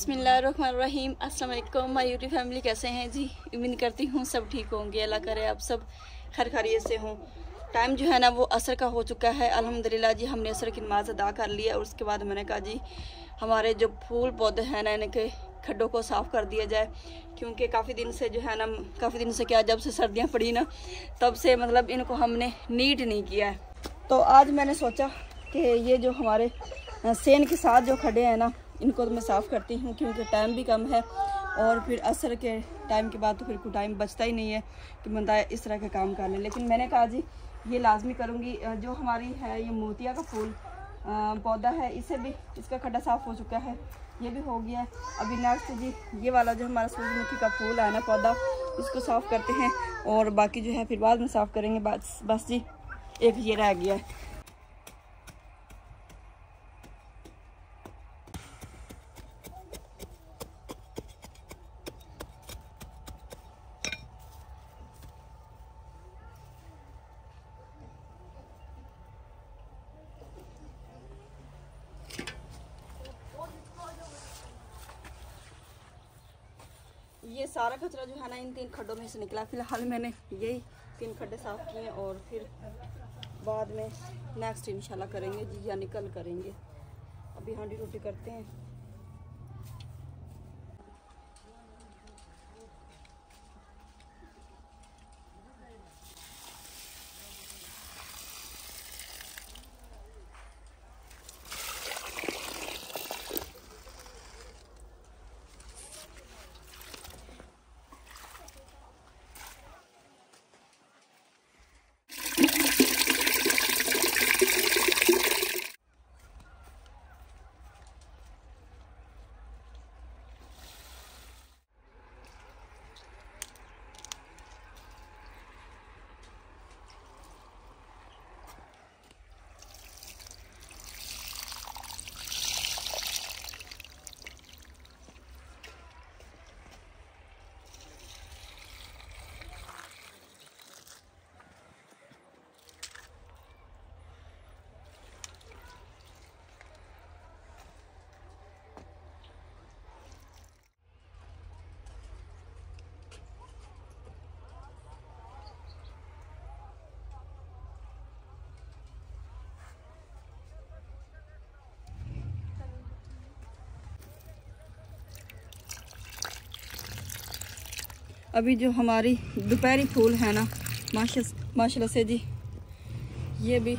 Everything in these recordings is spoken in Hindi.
बिसमीम अस्सलाम मयूरी फैमिली, कैसे हैं? जी, उम्मीद करती हूँ सब ठीक होंगे। अल्लाह करे आप सब खैर खैरियत से हों। टाइम जो है ना, वो असर का हो चुका है। अल्हम्दुलिल्लाह जी, हमने असर की नमाज़ अदा कर लिया और उसके बाद मैंने कहा जी, हमारे जो फूल पौधे हैं ना, इनके खड्डों को साफ़ कर दिया जाए। क्योंकि काफ़ी दिन से जो है ना, काफ़ी दिन से क्या, जब से सर्दियाँ पड़ी ना, तब से मतलब इनको हमने नीट नहीं किया है। तो आज मैंने सोचा कि ये जो हमारे सेन के साथ जो खड़े हैं ना इनको तो मैं साफ़ करती हूँ क्योंकि टाइम भी कम है और फिर असर के टाइम के बाद तो फिर कोई टाइम बचता ही नहीं है कि बंदा इस तरह के काम कर ले। लेकिन मैंने कहा जी, ये लाजमी करूँगी। जो हमारी है, ये मोतिया का फूल पौधा है, इसे भी, इसका खड्डा साफ़ हो चुका है। ये भी हो गया। है अभी नेक्स्ट जी, ये वाला जो हमारा सूरजमुखी का फूल है ना, पौधा, इसको साफ़ करते हैं और बाकी जो है, फिर बाद में साफ़ करेंगे। बस बस जी, एक ये रह गया है ये सारा कचरा जो है ना, इन तीन खड्डों में से निकला। फ़िलहाल मैंने यही तीन खड्डे साफ़ किए और फिर बाद में नेक्स्ट इंशाल्लाह करेंगे, जी या निकल करेंगे। अभी हांडी रोटी करते हैं। अभी जो हमारी दोपहरी फूल है ना, माशा माशाल्लाह से जी, ये भी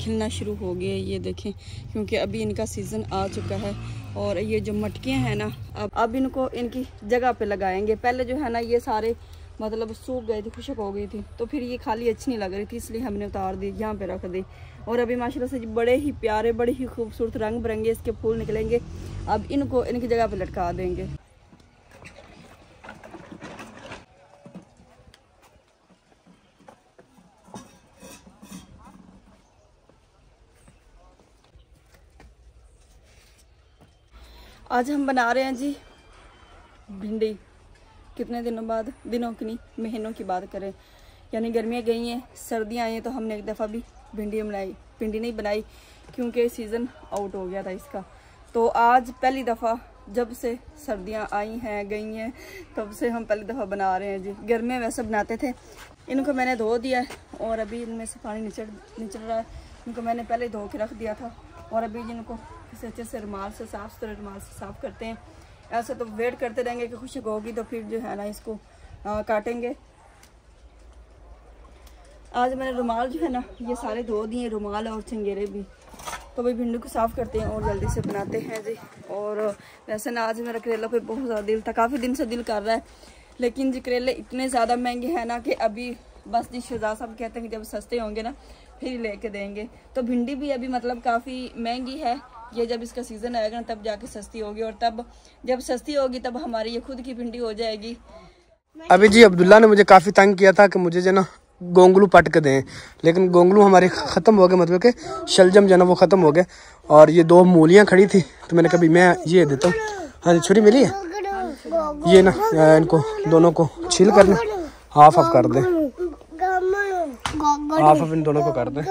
खिलना शुरू हो गए ये देखें, क्योंकि अभी इनका सीज़न आ चुका है और ये जो मटकियाँ हैं ना, अब अब इनको इनकी जगह पे लगाएँगे। पहले जो है ना, ये सारे मतलब सूख गए थे, खुशक हो गई थी तो फिर ये खाली अच्छी नहीं लग रही थी, इसलिए हमने उतार दी, यहाँ पे रख दी। और अभी माशाल्लाह से बड़े ही प्यारे, बड़े ही खूबसूरत रंग बिरंगे इसके फूल निकलेंगे। अब इनको इनकी जगह पे लटका देंगे। आज हम बना रहे हैं जी भिंडी। कितने दिनों बाद, दिनों की नहीं, महीनों की बात करें। यानी गर्मियाँ गई हैं, सर्दियाँ आई हैं तो हमने एक दफ़ा भी भिंडी बनाई। भिंडी नहीं बनाई, क्योंकि सीज़न आउट हो गया था इसका। तो आज पहली दफ़ा, जब से सर्दियाँ आई हैं, गई हैं, तब से हम पहली दफ़ा बना रहे हैं जी। गर्मियाँ वैसे बनाते थे। इनको मैंने धो दिया है, और अभी इनमें से पानी निचड़ निचड़ रहा है। इनको मैंने पहले धो के रख दिया था, और अभी जिनको इसे अच्छे से रुमाल से साफ़ सुथरे रुमाल से साफ़ करते हैं। ऐसे तो वेट करते रहेंगे कि खुशक होगी तो फिर जो है ना इसको आ, काटेंगे। आज मैंने रुमाल जो है ना ये सारे धो दिए रुमाल और चंगेरे भी। तो भाई भिंडी को साफ़ करते हैं और जल्दी से बनाते हैं जी। और वैसे ना आज मेरा करेला पे बहुत ज़्यादा दिल था काफ़ी दिन से दिल कर रहा है। लेकिन जी करेले इतने ज़्यादा महँगे हैं ना कि अभी बस जी शहजाद साहब कहते हैं कि जब सस्ते होंगे ना फिर लेके देंगे। तो भिंडी भी अभी मतलब काफ़ी महँगी है ये जब इसका सीज़न आएगा ना तब जाके सस्ती होगी और तब जब सस्ती होगी तब हमारी ये खुद की भिंडी हो जाएगी। अभी जी अब्दुल्ला ने मुझे काफ़ी तंग किया था कि मुझे जो ना गोंगलू पट के दें। लेकिन गोंगलू हमारे ख़त्म हो गए मतलब के शलजम जो ना वो ख़त्म हो गए। और ये दो मूलियाँ खड़ी थी तो मैंने कभी मैं ये देता हूँ। हाँ जी छुरी मिली है? ये ना इनको दोनों को छील करना। हाफ़ हाफ़ कर दें। हाफ़ हाफ़ इन दोनों को कर दें।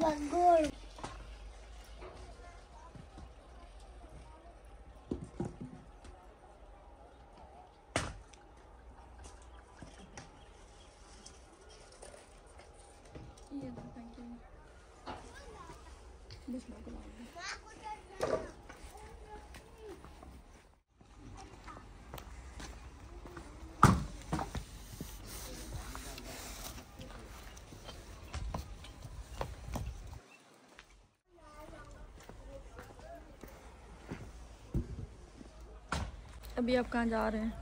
玩过了。अभी आप कहाँ जा रहे हैं?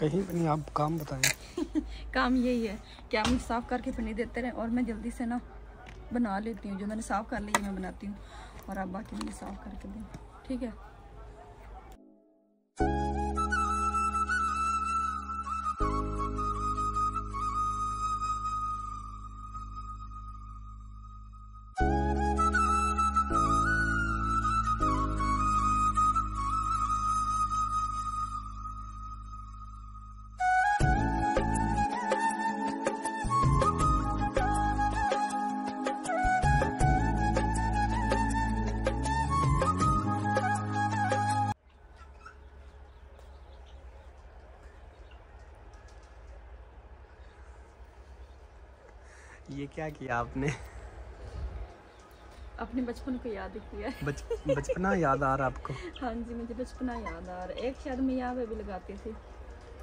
कहीं भी नहीं आप काम बताएँ काम यही है कि आप मुझे साफ़ करके पनीर देते रहें और मैं जल्दी से ना बना लेती हूँ जो मैंने साफ़ कर ली मैं बनाती हूँ और आप बाकी मुझे साफ़ करके दें। ठीक है? क्या किया आपने? अपने बचपन को याद किया बच बचपना याद आ रहा आपको? हाँ जी मुझे बचपना याद आ रहा एक शायद मैं यहाँ पे भी लगाती थी।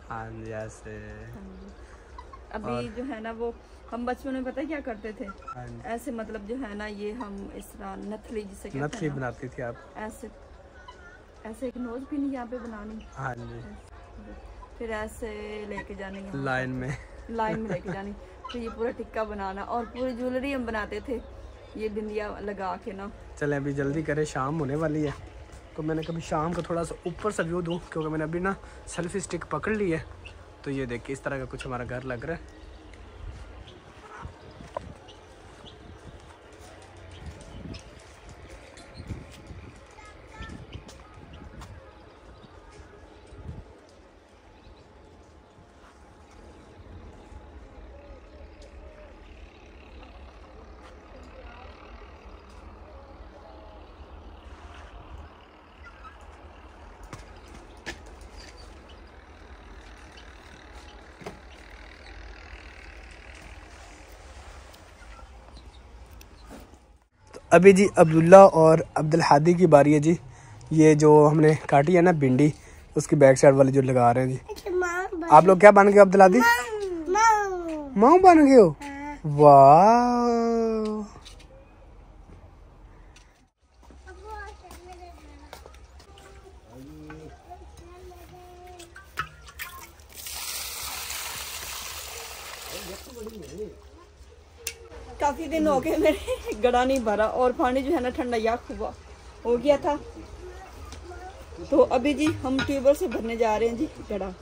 हाँ जी ऐसे। हाँ अभी जो है ना वो हम बचपन में पता क्या करते थे? हाँ ऐसे मतलब जो है ना ये हम इस तरह नथली जिसे नथली बनाती थी आप? ऐसे ऐसे एक नोज़ पिन यहाँ पे बनानी। हाँ जी। फिर ऐसे लेके जाने लाइन में। लाइन में लेके जानी। फिर ये पूरा टिक्का बनाना और पूरी ज्वेलरी हम बनाते थे। ये बिंदिया लगा के ना। चले अभी जल्दी करें, शाम होने वाली है। तो मैंने कभी शाम को थोड़ा सा ऊपर सा व्यू दूँ, क्योंकि मैंने अभी ना सेल्फी स्टिक पकड़ ली है। तो ये देखिए, इस तरह का कुछ हमारा घर लग रहा है। अभी जी अब्दुल्ला और अब्दुल हादी की बारी है जी। ये जो हमने काटी है ना भिंडी उसकी बैक साइड वाली जो लगा रहे हैं जी। आप लोग क्या बन गए अब्दुल हादी? माऊ बन गए हो। वाह काफ़ी दिन हो गए मेरे, गड़ा नहीं भरा और पानी जो है ना ठंडा या हुआ, हो गया था। तो अभी जी हम ट्यूबवेल से भरने जा रहे हैं जी गड़ा।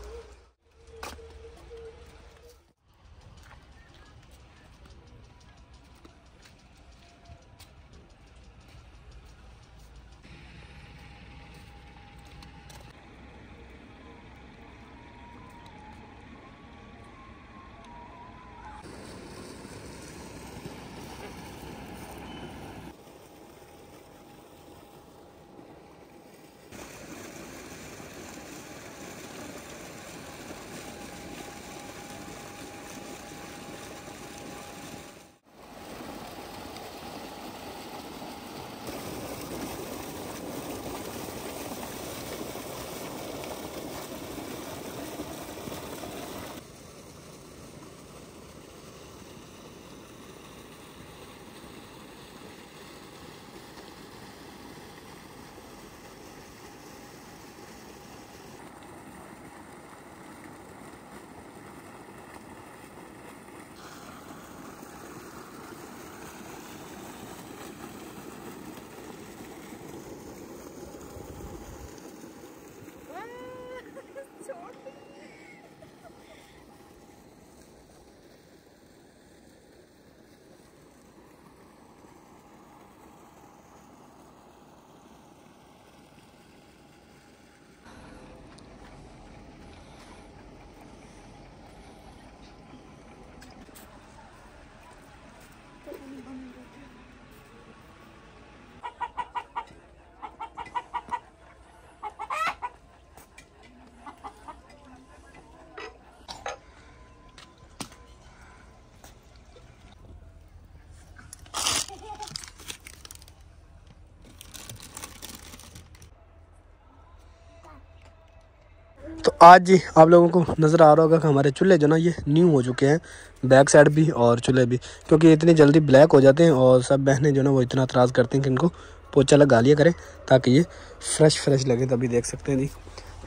आज जी आप लोगों को नज़र आ रहा होगा कि हमारे चूल्हे जो ना ये न्यू हो चुके हैं बैक साइड भी और चूल्हे भी, क्योंकि इतनी जल्दी ब्लैक हो जाते हैं और सब बहनें जो ना वो इतना एतराज़ करते हैं कि इनको पोचा लगा लिया करें, ताकि ये फ्रेश फ्रेश लगे, तभी देख सकते हैं जी।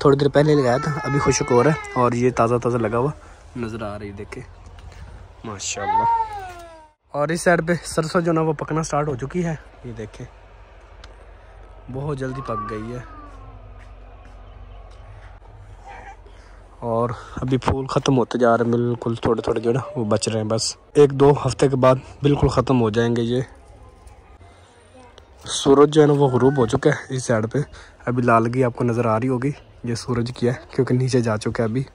थोड़ी देर पहले लगाया था, अभी खुशक हो रहा है और ये ताज़ा ताज़ा लगा हुआ नज़र आ रही है, देखे। माशा और इस साइड पर सरसों जो ना वो पकना स्टार्ट हो चुकी है, ये देखें। बहुत जल्दी पक गई है। और अभी फूल ख़त्म होते जा रहे हैं बिल्कुल थोड़े थोड़े जो ना वो बच रहे हैं बस। एक दो हफ़्ते के बाद बिल्कुल ख़त्म हो जाएँगे ये। सूरज जो है ना वो गरूब हो चुका है इस साइड पे। अभी लालगी आपको नज़र आ रही होगी ये सूरज की है क्योंकि नीचे जा चुका है अभी।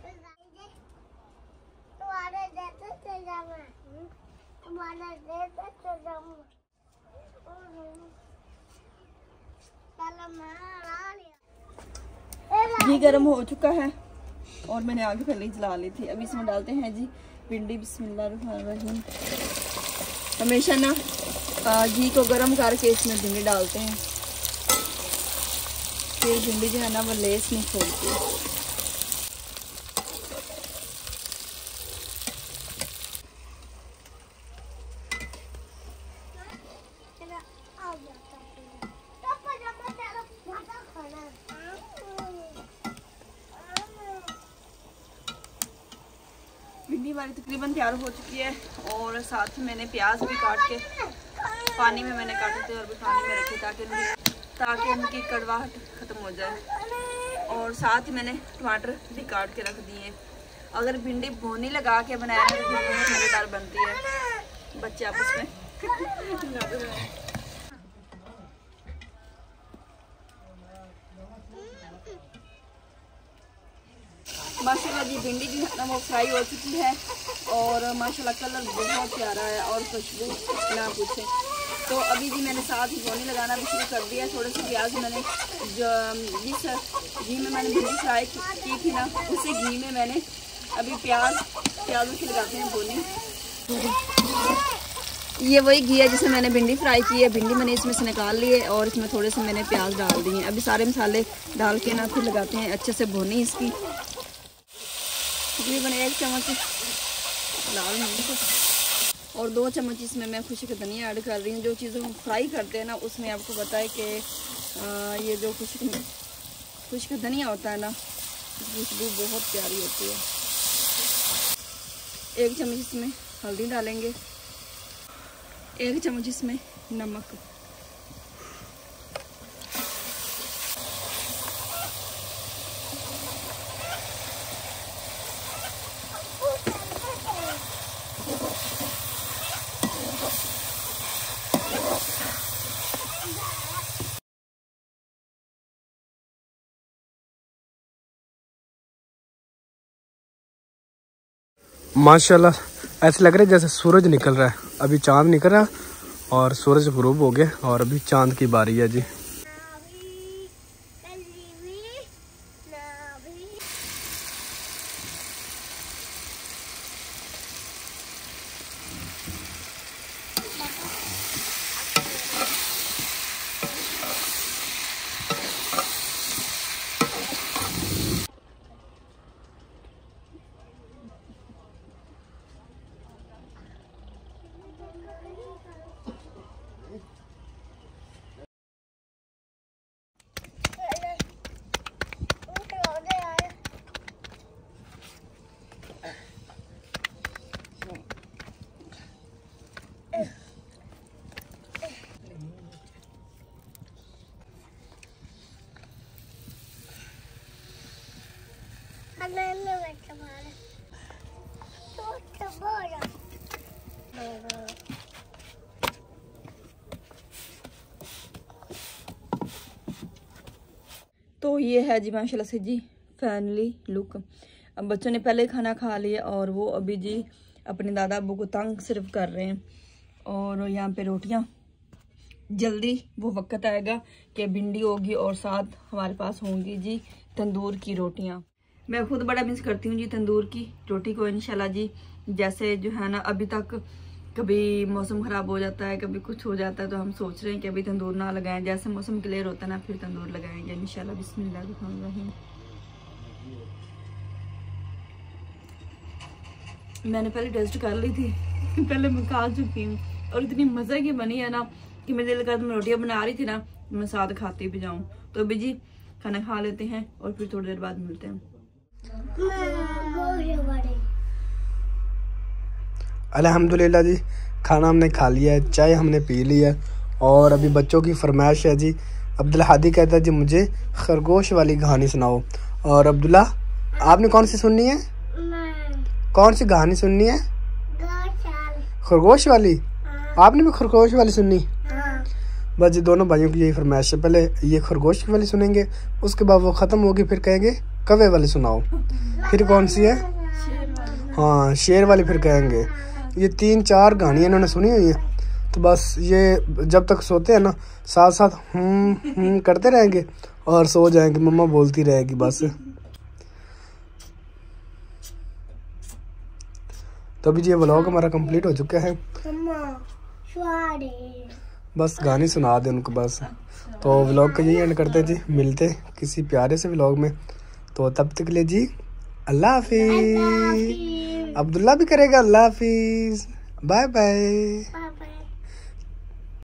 घी गर्म हो चुका है। और मैंने आगे पहले ही जला ली थी। अभी इसमें डालते हैं जी भिंडी। बिस्मिल्लाम हमेशा ना घी को गर्म करके इसमें भिंडी डालते हैं। फिर भिंडी जो है ना, वो लेस नहीं छोड़ती भिंडी हमारी तकरीबन तैयार हो चुकी है और साथ ही मैंने प्याज भी काट के पानी में मैंने काटे थे और भी पानी में रखे ताकि उनकी ताकि उनकी कड़वाहट ख़त्म हो जाए। और साथ ही मैंने टमाटर भी काट के रख दिए। अगर भिंडी भोनी लगा के बनाया तो बहुत मज़ेदार बनती है। बच्चे आपस में। भिंडी है वो फ्राई हो चुकी है और माशाल्लाह कलर बहुत प्यारा है और खुशबू ना पूछे। तो अभी जी मैंने साथ ही गोनी लगाना भी शुरू कर दिया थोड़े से प्याज मैंने जो जिस घी में मैंने भिंडी फ्राई की थी ना, उसी घी में मैंने अभी प्याज, प्याजों की लगाते हैं गोनी ये वही घी है जिसमें मैंने भिंडी फ्राई की है। भिंडी मैंने इसमें से निकाल ली है और इसमें थोड़े से मैंने प्याज डाल दिए अभी सारे मसाले डाल के ना फिर लगाते हैं अच्छे से भोनी इसकी। तकरीबन एक चम्मच। लाल मिर्च। और दो चम्मच इसमें मैं खुशी का धनिया ऐड कर रही हूँ। जो चीज़ें हम फ्राई करते हैं ना, उसमें आपको पता है कि ये जो खुशी खुश का धनिया होता है ना, खुशबू बहुत प्यारी होती है। एक चम्मच इसमें हल्दी डालेंगे। एक चम्मच इसमें नमक। माशाल्लाह, ऐसे लग रहा है जैसे सूरज निकल रहा है। अभी चाँद निकल रहा है और सूरज गुरूब हो गया और अभी चाँद की बारी है जी। ये है जी, माशाल्लाह से जी फैमिली लुक अब बच्चों ने पहले खाना खा लिया और वो अभी जी अपने दादा अबू को तंग सिर्फ़ कर रहे हैं। और यहाँ पे रोटियाँ। जल्दी वो वक्त आएगा कि भिंडी होगी और साथ हमारे पास होंगी जी तंदूर की रोटियाँ। मैं खुद बड़ा मिस करती हूँ जी तंदूर की रोटी को इनशाला जी। जैसे जो है ना, अभी तक कभी मौसम ख़राब हो जाता है, कभी कुछ हो जाता है तो हम सोच रहे हैं कि अभी तंदूर ना लगाएँ। जैसे मौसम क्लियर होता है ना, फिर तंदूर लगाएँगे। इन शाला बिस्मिल्लाम मैंने पहले टेस्ट कर ली थी। पहले मैं खा चुकी हूँ। और इतनी मज़े की बनी है ना कि मेरे दिल का तो मैं रोटियाँ बना रही थी ना तो मैं साथ खाती भी जाऊँ। तो अभी जी, खाना खा लेते हैं और फिर थोड़ी देर बाद मिलते हैं। अल्हम्दुलिल्लाह जी खाना हमने खा लिया है चाय हमने पी ली है। और अभी बच्चों की फरमाइश है जी अब्दुल हादी कहता है जी मुझे खरगोश वाली कहानी सुनाओ। और अब्दुल्ला आपने कौन सी सुननी है? कौन सी कहानी सुननी है? खरगोश वाली। आपने भी खरगोश वाली सुननी? बस जी दोनों भाइयों की यही फरमाइश है। पहले ये खरगोश वाली सुनेंगे उसके बाद वो ख़त्म होगी फिर कहेंगे कवे वाली सुनाओ। फिर कौन सी है? हाँ शेर वाली फिर कहेंगे। ये तीन चार कहानियाँ इन्होंने सुनी हुई हैं। तो बस ये जब तक सोते हैं ना साथ साथ हम्म हम्म करते रहेंगे और सो जाएँगे मम्मा बोलती रहेगी बस। तो अभी ये व्लॉग हमारा कंप्लीट हो चुका है। बस गाने सुना दे उनको बस। तो व्लॉग का यही एंड करते हैं जी। मिलते किसी प्यारे से व्लॉग में। तो तब तक के लिए जी अल्लाह हाफिज। अब्दुल्ला भी करेगा। अल्लाह हाफिज। Bye bye.